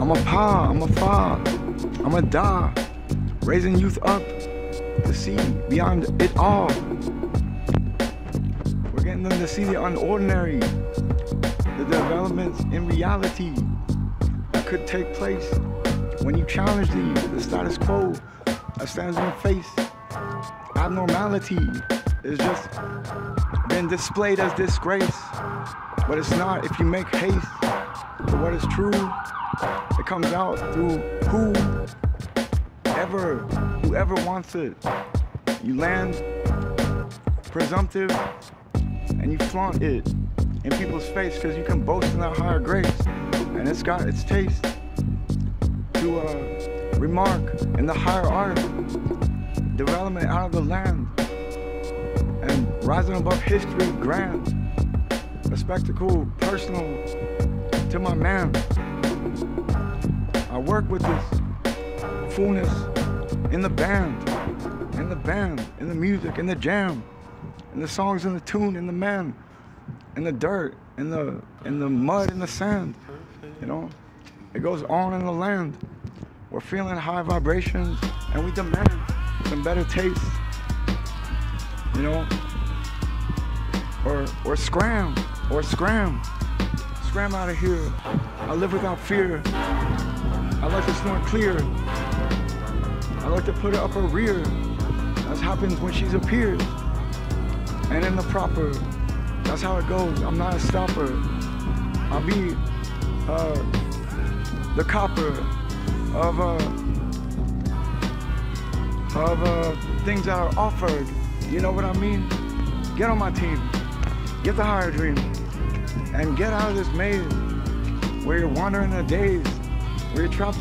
I'm a pa, I'm a fa, I'm a da, raising youth up to see beyond it all. We're getting them to see the unordinary, the developments in reality that could take place when you challenge the, the status quo that stands in your face. Abnormality is just been displayed as disgrace, but it's not if you make haste for what is true. It comes out through who ever, whoever wants it. You land presumptive and you flaunt it in people's face because you can boast in that higher grace. And it's got its taste to uh, remark in the higher art, development out of the land, and rising above history grand, a spectacle personal to my man. I work with this fullness in the band, in the band, in the music, in the jam, in the songs, in the tune, in the man, in the dirt, in the in the mud, in the sand. You know, it goes on in the land. We're feeling high vibrations, and we demand some better taste. You know, or or scram, or scram, scram out of here. I live without fear. I like to snort clear. I like to put it up her rear. That's happens when she's appeared. And in the proper, that's how it goes. I'm not a stopper. I'll be uh, the copper of uh, of uh, things that are offered. You know what I mean? Get on my team. Get the higher dream. And get out of this maze where you're wandering in a you're trapped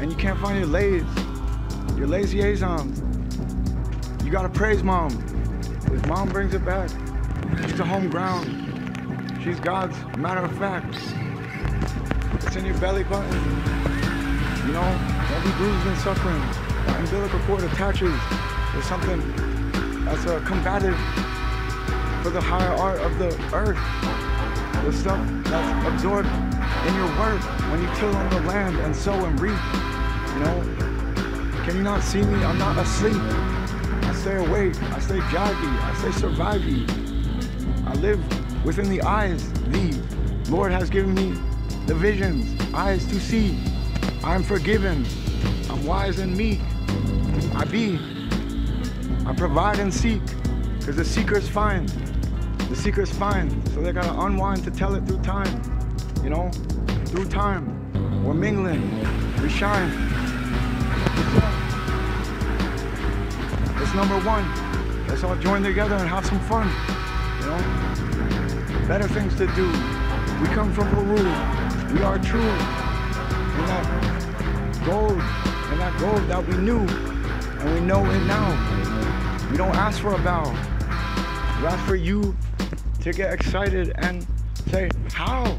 and you can't find your lays, your lazy liaisons. You gotta praise mom. Because mom brings it back. She's a home ground. She's God's matter of fact. It's in your belly button. You know, don't be bruised and suffering. The umbilical cord attaches with something that's uh, combative for the higher art of the earth. The stuff that's absorbed in your work when you till on the land and sow and reap. You know, can you not see me? I'm not asleep. I stay awake. I stay jaggy. I stay surviving. I live within the eyes the Lord has given me the visions, eyes to see. I'm forgiven. I'm wise and meek. I be. I provide and seek. Because the seekers find. The seekers find. So they gotta unwind to tell it through time. You know? Through time. We're mingling. We shine. It's number one. Let's all join together and have some fun. You know? Better things to do. We come from Peru. We are true. That gold, and that gold that we knew, and we know it now. We don't ask for a bow. We ask for you to get excited and say, how?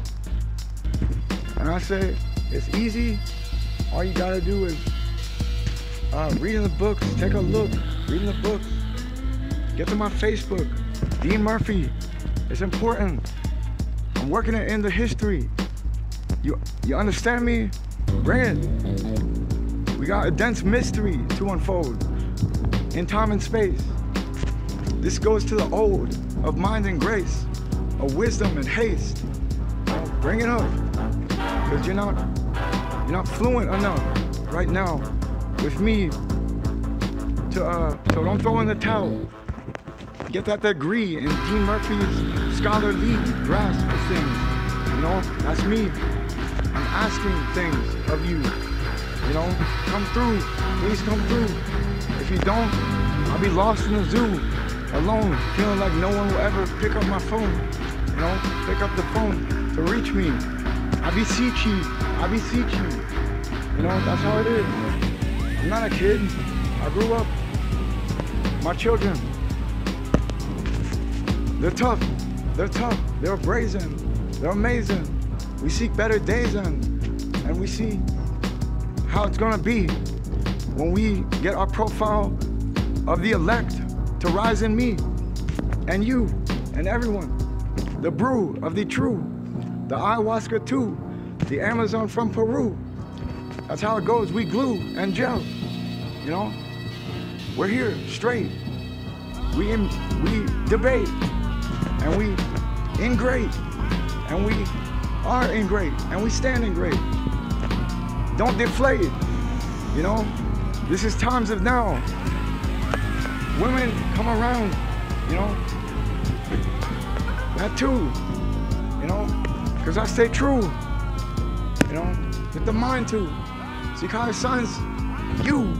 And I say, it's easy. All you gotta do is uh, reading the books, take a look, reading the books. Get to my Facebook, Dean Murphy. It's important. I'm working it in the history. You you understand me? Bring it. We got a dense mystery to unfold in time and space. This goes to the old of mind and grace, of wisdom and haste. Bring it up. Cause you're not you're not fluent enough right now with me to uh so don't throw in the towel. Get that degree in Dean Murphy's scholarly grasp of things. You know, that's me. I'm asking things of you. You know, come through. Please come through. If you don't, I'll be lost in the zoo, alone, feeling like no one will ever pick up my phone. You know, pick up the phone to reach me. I beseech you. I beseech you. You know, that's how it is. I'm not a kid. I grew up. My children, they're tough. They're tough. They're brazen. They're amazing. We seek better days and and we see how it's gonna be when we get our profile of the elect to rise in me and you and everyone. The brew of the true, the ayahuasca too, the Amazon from Peru, That's how it goes. We glue and gel. You know? We're here straight. We in, we debate and we in great and we are in great and we stand in great. Don't deflate. You know? This is times of now. Women come around, you know? That too. You know? Because I stay true. You know? With the mind too. See, cause sons, you